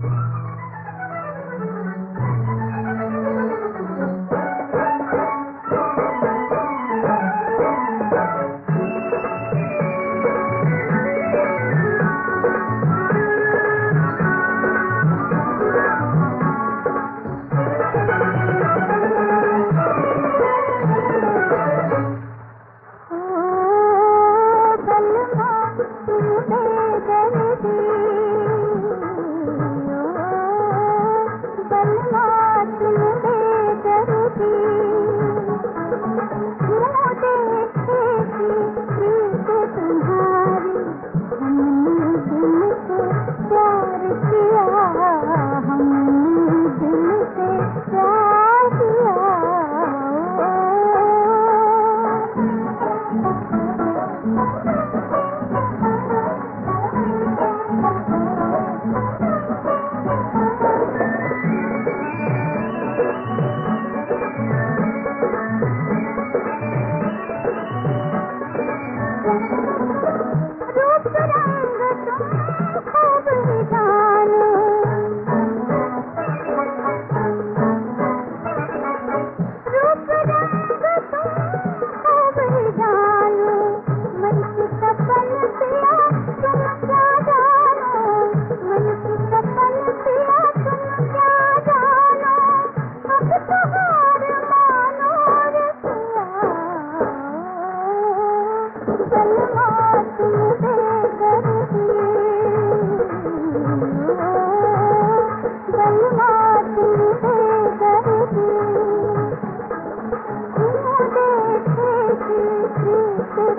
Ugh.